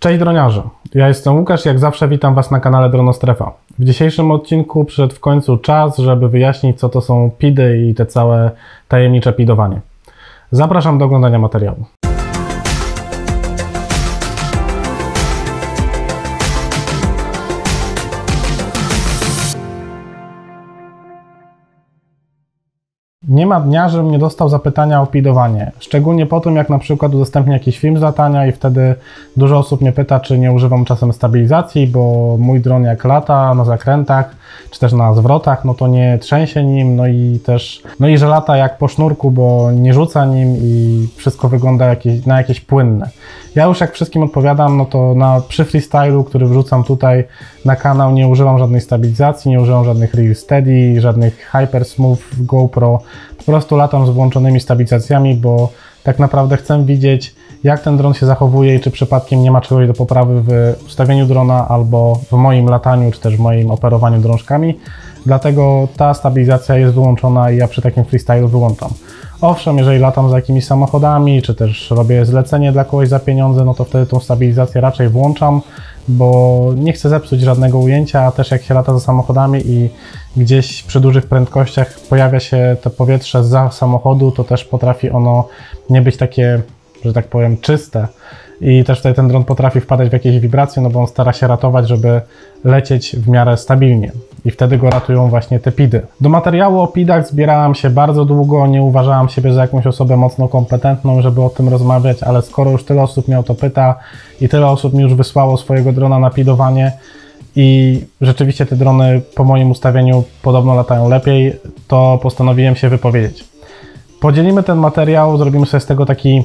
Cześć droniarze, ja jestem Łukasz, jak zawsze witam Was na kanale Dronostrefa. W dzisiejszym odcinku przyszedł w końcu czas, żeby wyjaśnić co to są PIDy i te całe tajemnicze pidowanie. Zapraszam do oglądania materiału. Nie ma dnia, żebym nie dostał zapytania o pidowanie. Szczególnie po tym, jak na przykład udostępnię jakiś film z latania i wtedy dużo osób mnie pyta, czy nie używam czasem stabilizacji, bo mój dron jak lata na zakrętach, czy też na zwrotach, no to nie trzęsie nim, no i też, no i że lata jak po sznurku, bo nie rzuca nim i wszystko wygląda jakieś, na jakieś płynne. Ja już jak wszystkim odpowiadam, no to na, przy freestylu, który wrzucam tutaj na kanał, nie używam żadnej stabilizacji, nie używam żadnych Real Steady, żadnych Hyper Smooth GoPro. Po prostu latam z włączonymi stabilizacjami, bo tak naprawdę chcę widzieć, jak ten dron się zachowuje i czy przypadkiem nie ma czegoś do poprawy w ustawieniu drona albo w moim lataniu, czy też w moim operowaniu drążkami. Dlatego ta stabilizacja jest wyłączona i ja przy takim freestylu wyłączam. Owszem, jeżeli latam za jakimiś samochodami, czy też robię zlecenie dla kogoś za pieniądze, no to wtedy tą stabilizację raczej włączam, bo nie chcę zepsuć żadnego ujęcia, a też jak się lata za samochodami i gdzieś przy dużych prędkościach pojawia się to powietrze za samochodu, to też potrafi ono nie być takie, że tak powiem, czyste. I też tutaj ten dron potrafi wpadać w jakieś wibracje, no bo on stara się ratować, żeby lecieć w miarę stabilnie. I wtedy go ratują właśnie te PIDy. Do materiału o PIDach zbierałam się bardzo długo, nie uważałam siebie za jakąś osobę mocno kompetentną, żeby o tym rozmawiać, ale skoro już tyle osób mnie o to pyta i tyle osób mi już wysłało swojego drona na pidowanie, i rzeczywiście te drony po moim ustawieniu podobno latają lepiej, to postanowiłem się wypowiedzieć. Podzielimy ten materiał, zrobimy sobie z tego taki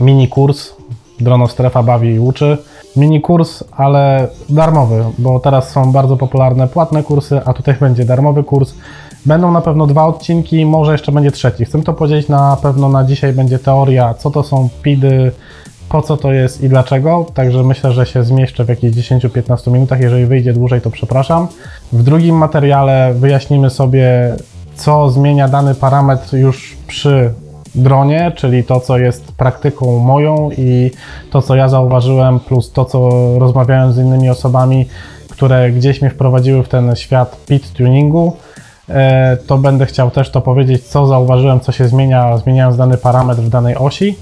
mini kurs. Dronostrefa bawi i uczy. Mini kurs, ale darmowy, bo teraz są bardzo popularne płatne kursy, a tutaj będzie darmowy kurs. Będą na pewno dwa odcinki, może jeszcze będzie trzeci. Chcę to podzielić na pewno na dzisiaj będzie teoria, co to są PIDy, po co to jest i dlaczego. Także myślę, że się zmieszczę w jakichś 10-15 minutach. Jeżeli wyjdzie dłużej, to przepraszam. W drugim materiale wyjaśnimy sobie, co zmienia dany parametr już przy dronie, czyli to, co jest praktyką moją i to, co ja zauważyłem, plus to, co rozmawiałem z innymi osobami, które gdzieś mnie wprowadziły w ten świat pit tuningu. E, to będę chciał też to powiedzieć, co zauważyłem, co się zmienia, zmieniając dany parametr w danej osi.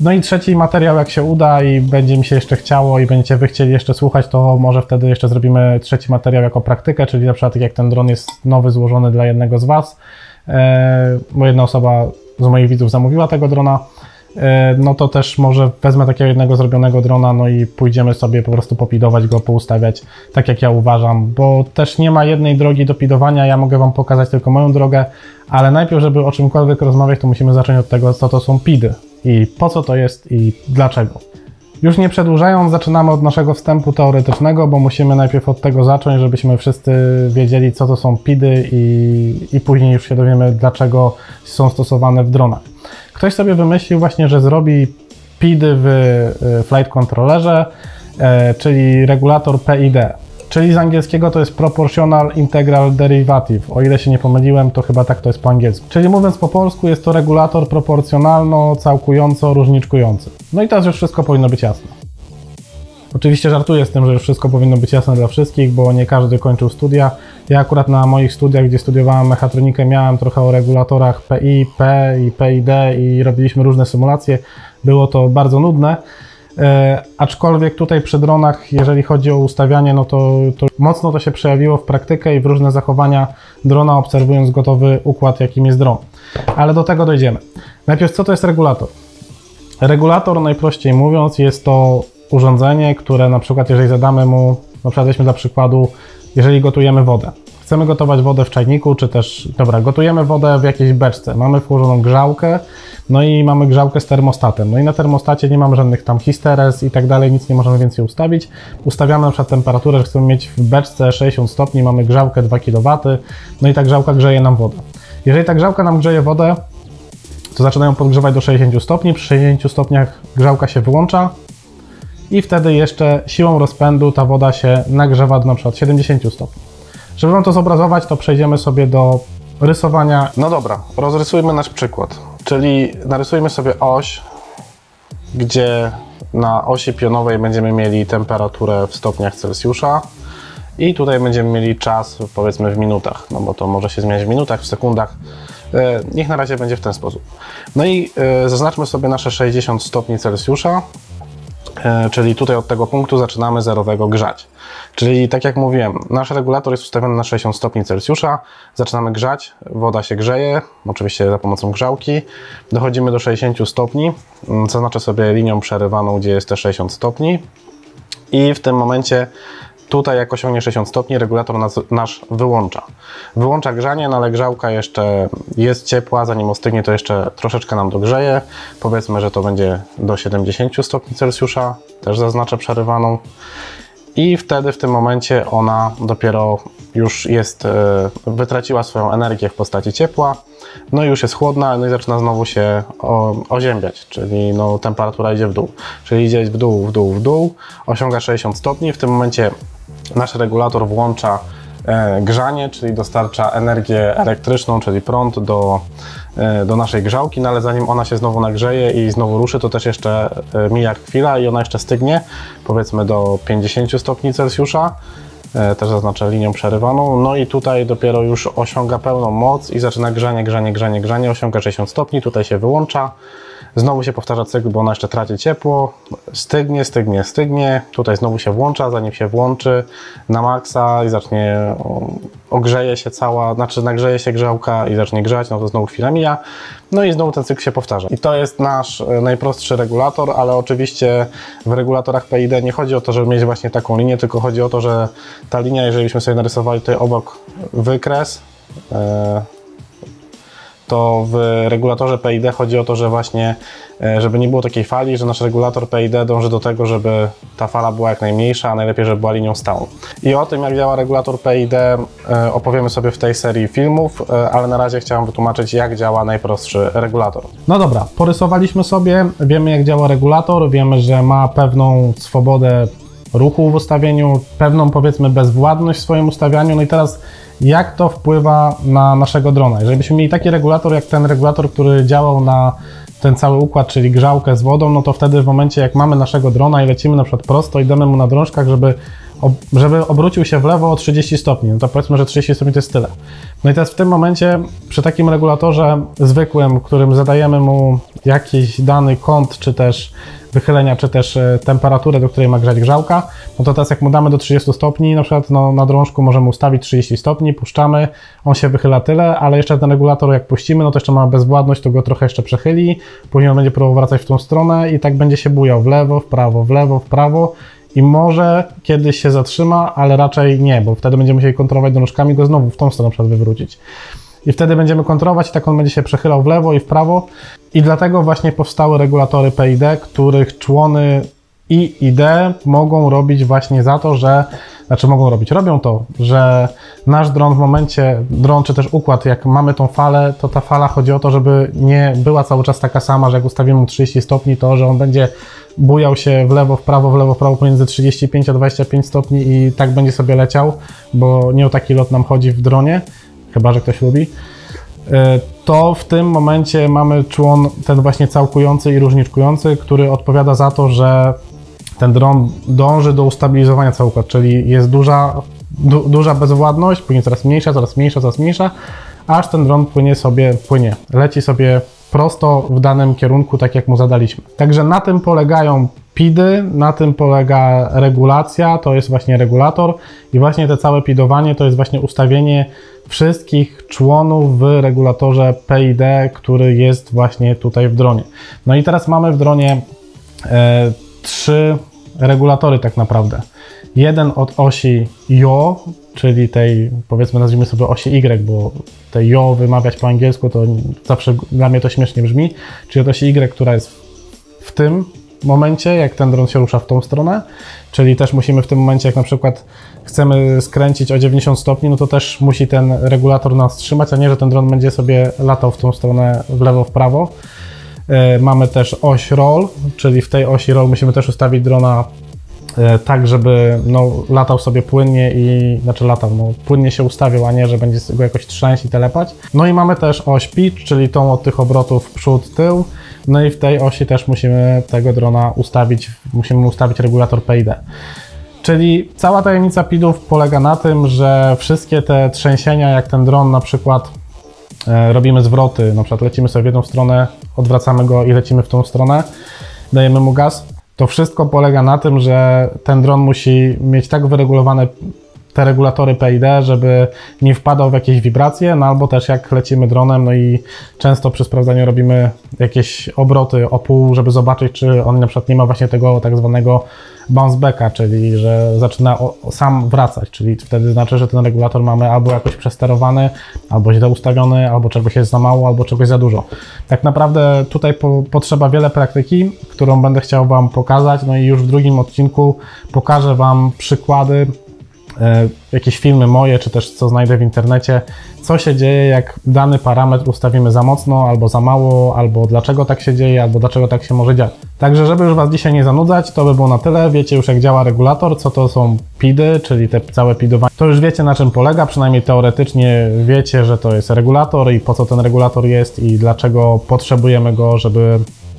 No i trzeci materiał, jak się uda i będzie mi się jeszcze chciało i będziecie wy chcieli jeszcze słuchać, to może wtedy jeszcze zrobimy trzeci materiał jako praktykę, czyli na przykład jak ten dron jest nowy, złożony dla jednego z Was, e, bo jedna osoba z moich widzów zamówiła tego drona, e, no to też może wezmę takiego jednego zrobionego drona, no i pójdziemy sobie po prostu popidować go, poustawiać tak jak ja uważam, bo też nie ma jednej drogi do pidowania, ja mogę Wam pokazać tylko moją drogę, ale najpierw, żeby o czymkolwiek rozmawiać, to musimy zacząć od tego, co to są pidy i po co to jest i dlaczego. Już nie przedłużając, zaczynamy od naszego wstępu teoretycznego, bo musimy najpierw od tego zacząć, żebyśmy wszyscy wiedzieli, co to są PIDy i, i później już się dowiemy, dlaczego są stosowane w dronach. Ktoś sobie wymyślił właśnie, że zrobi PIDy w y, flight controllerze, e, czyli regulator PID. Czyli z angielskiego to jest Proportional Integral Derivative. O ile się nie pomyliłem, to chyba tak to jest po angielsku. Czyli mówiąc po polsku, jest to regulator proporcjonalno, całkująco różniczkujący. No i teraz już wszystko powinno być jasne. Oczywiście żartuję z tym, że już wszystko powinno być jasne dla wszystkich, bo nie każdy kończył studia. Ja akurat na moich studiach, gdzie studiowałem mechatronikę, miałem trochę o regulatorach PI, P i PID i robiliśmy różne symulacje. Było to bardzo nudne. E, aczkolwiek tutaj przy dronach, jeżeli chodzi o ustawianie, no to, to, mocno to się przejawiło w praktykę i w różne zachowania drona, obserwując gotowy układ, jakim jest dron. Ale do tego dojdziemy. Najpierw, co to jest regulator? Regulator, najprościej mówiąc, jest to urządzenie, które na przykład, jeżeli zadamy mu, na przykład weźmy dla przykładu, jeżeli gotujemy wodę. Chcemy gotować wodę w czajniku, czy też, dobra, gotujemy wodę w jakiejś beczce. Mamy włożoną grzałkę, no i mamy grzałkę z termostatem. No i na termostacie nie mamy żadnych tam histeres i tak dalej, nic nie możemy więcej ustawić. Ustawiamy na przykład temperaturę, że chcemy mieć w beczce 60 stopni, mamy grzałkę 2 kW, no i ta grzałka grzeje nam wodę. Jeżeli ta grzałka nam grzeje wodę, to zaczynają podgrzewać do 60 stopni. Przy 60 stopniach grzałka się wyłącza i wtedy jeszcze siłą rozpędu ta woda się nagrzewa do na przykład 70 stopni. Żeby Wam to zobrazować, to przejdziemy sobie do rysowania. No dobra, rozrysujmy nasz przykład. Czyli narysujmy sobie oś, gdzie na osi pionowej będziemy mieli temperaturę w stopniach Celsjusza i tutaj będziemy mieli czas powiedzmy w minutach, no bo to może się zmieniać w minutach, w sekundach. E, niech na razie będzie w ten sposób. No i e, zaznaczmy sobie nasze 60 stopni Celsjusza, czyli tutaj od tego punktu zaczynamy zerowego grzać. Czyli tak jak mówiłem, nasz regulator jest ustawiony na 60 stopni Celsjusza, zaczynamy grzać, woda się grzeje, oczywiście za pomocą grzałki, dochodzimy do 60 stopni, mm, zaznaczę sobie linią przerywaną, gdzie jest te 60 stopni. I w tym momencie Tutaj jak osiągnie 60 stopni, regulator nas, nasz wyłącza. Wyłącza grzanie, no ale grzałka jeszcze jest ciepła, zanim ostygnie to jeszcze troszeczkę nam dogrzeje. Powiedzmy, że to będzie do 70 stopni Celsjusza, też zaznaczę przerywaną. I wtedy w tym momencie ona dopiero już jest, e, wytraciła swoją energię w postaci ciepła, no i już jest chłodna, no i zaczyna znowu się oziębiać, czyli no, temperatura idzie w dół. Czyli idzie w dół, w dół, w dół, osiąga 60 stopni, w tym momencie nasz regulator włącza e, grzanie, czyli dostarcza energię elektryczną, czyli prąd do, e, do naszej grzałki, no ale zanim ona się znowu nagrzeje i znowu ruszy, to też jeszcze e, mija chwila i ona jeszcze stygnie, powiedzmy do 50 stopni Celsjusza. Też zaznaczę linią przerywaną. No i tutaj dopiero już osiąga pełną moc i zaczyna grzanie, grzanie, grzanie, grzanie, osiąga 60 stopni, tutaj się wyłącza. Znowu się powtarza cykl, bo ona jeszcze traci ciepło, stygnie, stygnie, stygnie. Tutaj znowu się włącza, zanim się włączy na maksa i zacznie, ogrzeje się cała, znaczy nagrzeje się grzałka i zacznie grzać, no to znowu chwila mija. No i znowu ten cykl się powtarza. I to jest nasz e, najprostszy regulator, ale oczywiście w regulatorach PID nie chodzi o to, żeby mieć właśnie taką linię, tylko chodzi o to, że ta linia, jeżeli byśmy sobie narysowali tutaj obok wykres, yy, to w regulatorze PID chodzi o to, że właśnie, e, żeby nie było takiej fali, że nasz regulator PID dąży do tego, żeby ta fala była jak najmniejsza, a najlepiej, żeby była linią stałą. I o tym, jak działa regulator PID, e, opowiemy sobie w tej serii filmów, e, ale na razie chciałem wytłumaczyć, jak działa najprostszy regulator. No dobra, porysowaliśmy sobie, wiemy, jak działa regulator, wiemy, że ma pewną swobodę ruchu w ustawieniu, pewną powiedzmy bezwładność w swoim ustawianiu. No i teraz jak to wpływa na naszego drona? Jeżeli byśmy mieli taki regulator jak ten regulator, który działał na ten cały układ, czyli grzałkę z wodą, no to wtedy w momencie jak mamy naszego drona i lecimy na przykład prosto i damy mu na drążkach, żeby, żeby obrócił się w lewo o 30 stopni, no to powiedzmy, że 30 stopni to jest tyle. No i teraz w tym momencie przy takim regulatorze zwykłym, którym zadajemy mu jakiś dany kąt, czy też wychylenia, czy też e, temperaturę, do której ma grzać grzałka, no to teraz jak mu damy do 30 stopni, na przykład no, na drążku możemy ustawić 30 stopni, puszczamy, on się wychyla tyle, ale jeszcze ten regulator jak puścimy, no to jeszcze ma bezwładność, to go trochę jeszcze przechyli, później on będzie próbował wracać w tą stronę i tak będzie się bujał w lewo, w prawo, w lewo, w prawo i może kiedyś się zatrzyma, ale raczej nie, bo wtedy będziemy musieli kontrolować do nóżkami go znowu w tą stronę na przykład wywrócić i wtedy będziemy kontrolować i tak on będzie się przechylał w lewo i w prawo. I dlatego właśnie powstały regulatory PID, których człony I i D mogą robić właśnie za to, że znaczy mogą robić, robią to, że nasz dron w momencie, dron czy też układ, jak mamy tą falę, to ta fala chodzi o to, żeby nie była cały czas taka sama, że jak ustawimy mu 30 stopni, to że on będzie bujał się w lewo, w prawo, w lewo, w prawo pomiędzy 35 a 25 stopni i tak będzie sobie leciał, bo nie o taki lot nam chodzi w dronie chyba że ktoś lubi, e, to w tym momencie mamy człon ten właśnie całkujący i różniczkujący, który odpowiada za to, że ten dron dąży do ustabilizowania cały układ, czyli jest duża, du, duża bezwładność, później coraz mniejsza, coraz mniejsza, coraz mniejsza, aż ten dron płynie sobie, płynie, leci sobie prosto w danym kierunku, tak jak mu zadaliśmy. Także na tym polegają PIDy, na tym polega regulacja, to jest właśnie regulator i właśnie te całe pidowanie to jest właśnie ustawienie wszystkich członów w regulatorze PID, który jest właśnie tutaj w dronie. No i teraz mamy w dronie e, trzy regulatory tak naprawdę. Jeden od osi JO, czyli tej powiedzmy nazwijmy sobie osi Y, bo te JO wymawiać po angielsku to zawsze dla mnie to śmiesznie brzmi, czyli od osi Y, która jest w tym momencie, jak ten dron się rusza w tą stronę, czyli też musimy w tym momencie, jak na przykład chcemy skręcić o 90 stopni, no to też musi ten regulator nas trzymać, a nie, że ten dron będzie sobie latał w tą stronę w lewo, w prawo. E, mamy też oś roll, czyli w tej osi roll musimy też ustawić drona tak, żeby no, latał sobie płynnie i, znaczy latał, no, płynnie się ustawiał, a nie, że będzie go jakoś trzęść i telepać. No i mamy też oś pitch, czyli tą od tych obrotów przód, tył. No i w tej osi też musimy tego drona ustawić, musimy ustawić regulator PID. Czyli cała tajemnica PIDów polega na tym, że wszystkie te trzęsienia, jak ten dron na przykład e, robimy zwroty, na przykład lecimy sobie w jedną stronę, odwracamy go i lecimy w tą stronę, dajemy mu gaz, to wszystko polega na tym, że ten dron musi mieć tak wyregulowane te regulatory PID, żeby nie wpadał w jakieś wibracje, no albo też jak lecimy dronem, no i często przy sprawdzaniu robimy jakieś obroty o pół, żeby zobaczyć, czy on na przykład nie ma właśnie tego tak zwanego bounce backa, czyli że zaczyna o, sam wracać, czyli wtedy znaczy, że ten regulator mamy albo jakoś przesterowany, albo źle ustawiony, albo czegoś jest za mało, albo czegoś za dużo. Tak naprawdę tutaj po, potrzeba wiele praktyki, którą będę chciał Wam pokazać, no i już w drugim odcinku pokażę Wam przykłady jakieś filmy moje, czy też co znajdę w internecie, co się dzieje, jak dany parametr ustawimy za mocno, albo za mało, albo dlaczego tak się dzieje, albo dlaczego tak się może dziać. Także, żeby już Was dzisiaj nie zanudzać, to by było na tyle. Wiecie już, jak działa regulator, co to są PIDy, czyli te całe pidowanie. To już wiecie, na czym polega, przynajmniej teoretycznie wiecie, że to jest regulator i po co ten regulator jest i dlaczego potrzebujemy go, żeby,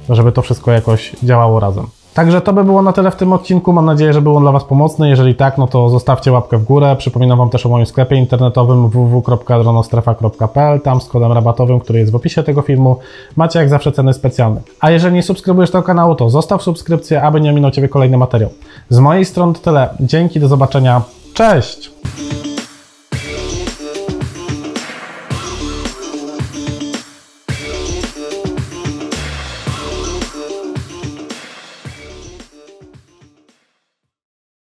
żeby to wszystko jakoś działało razem. Także to by było na tyle w tym odcinku. Mam nadzieję, że był on dla Was pomocny. Jeżeli tak, no to zostawcie łapkę w górę. Przypominam Wam też o moim sklepie internetowym www.dronostrefa.pl. Tam z kodem rabatowym, który jest w opisie tego filmu, macie jak zawsze ceny specjalne. A jeżeli nie subskrybujesz tego kanału, to zostaw subskrypcję, aby nie ominął Ciebie kolejny materiał. Z mojej strony to tyle. Dzięki, do zobaczenia. Cześć!